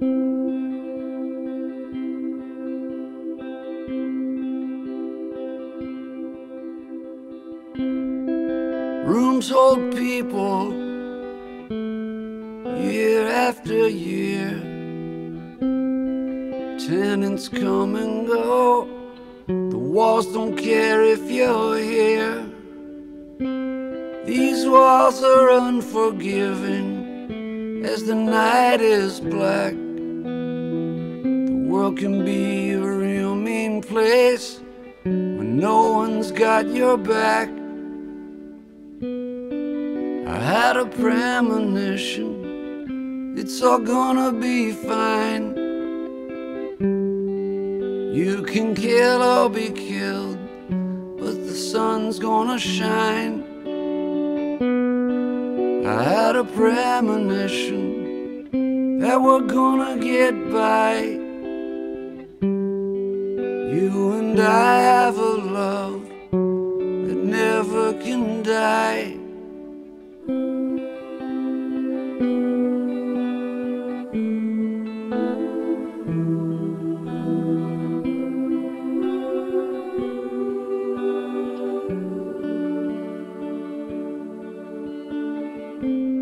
Rooms hold people year after year. Tenants come and go. The walls don't care if you're here. These walls are unforgiving as the night is black. World can be a real mean place when no one's got your back. I had a premonition, it's all gonna be fine. You can kill or be killed, but the sun's gonna shine. I had a premonition that we're gonna get by. You and I have a love that never can die.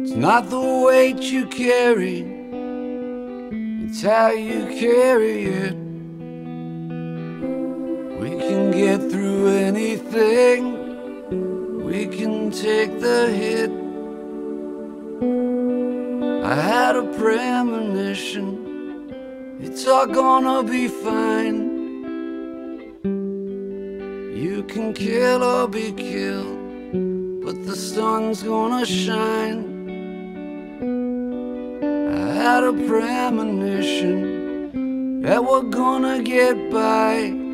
It's not the weight you carry, it's how you carry it. Can get through anything, we can take the hit. I had a premonition, it's all gonna be fine. You can kill or be killed, but the sun's gonna shine. I had a premonition that we're gonna get by.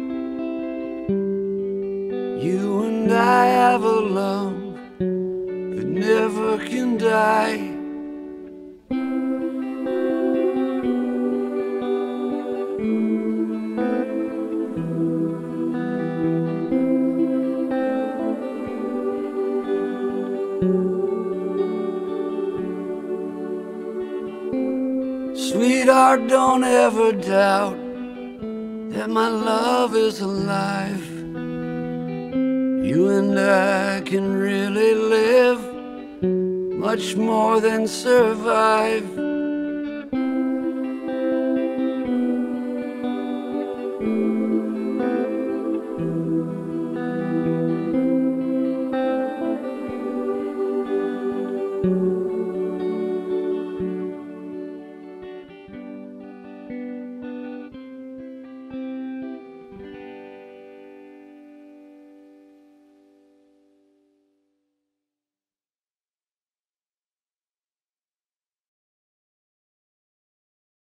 I have a love that never can die. Sweetheart, don't ever doubt that my love is alive. You and I can really live much more than survive.